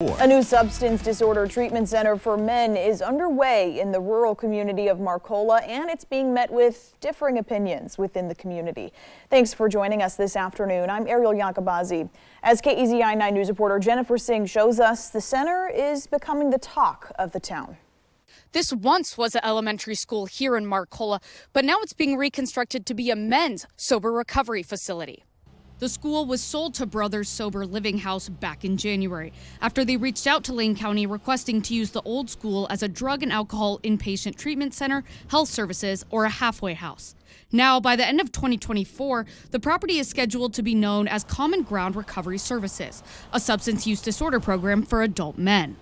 A new substance disorder treatment center for men is underway in the rural community of Marcola, and it's being met with differing opinions within the community. Thanks for joining us this afternoon. I'm Ariel Yakabazi. As KEZI 9 News reporter Jennifer Singh shows us, the center is becoming the talk of the town. This once was an elementary school here in Marcola, but now it's being reconstructed to be a men's sober recovery facility. The school was sold to Brothers Sober Living House back in January after they reached out to Lane County requesting to use the old school as a drug and alcohol inpatient treatment center, health services, or a halfway house. Now, by the end of 2024, the property is scheduled to be known as Common Ground Recovery Services, a substance use disorder program for adult men.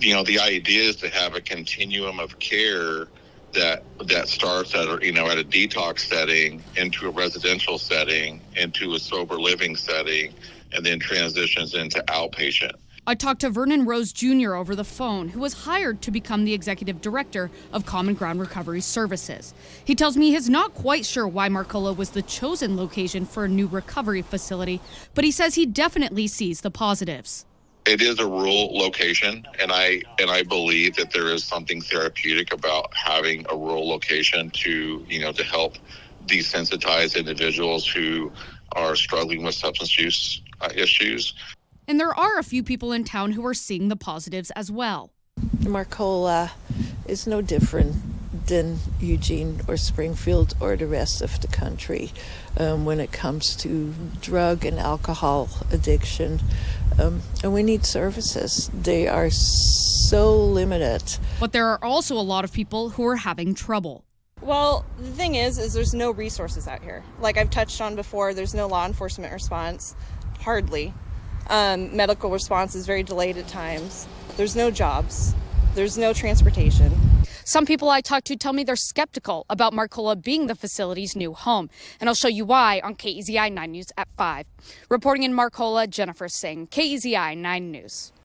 You know, the idea is to have a continuum of care that that starts at you know at a detox setting into a residential setting into a sober living setting and then transitions into outpatient I talked to Vernon Rose Jr. over the phone, who was hired to become the executive director of Common Ground Recovery Services. He tells me he's not quite sure why Marcola was the chosen location for a new recovery facility, but he says he definitely sees the positives it is a rural location and i and i believe that there is something therapeutic about having a rural location to you know to help desensitize individuals who are struggling with substance use uh, issues and there are a few people in town who are seeing the positives as well marcola is no different than Eugene or Springfield or the rest of the country um, when it comes to drug and alcohol addiction. Um, and we need services. They are so limited. But there are also a lot of people who are having trouble. Well, the thing is, is there's no resources out here. Like I've touched on before, there's no law enforcement response, hardly. Um, medical response is very delayed at times. There's no jobs. There's no transportation. Some people I talked to tell me they're skeptical about Marcola being the facility's new home. And I'll show you why on KEZI 9 News at 5. Reporting in Marcola, Jennifer Singh, KEZI 9 News.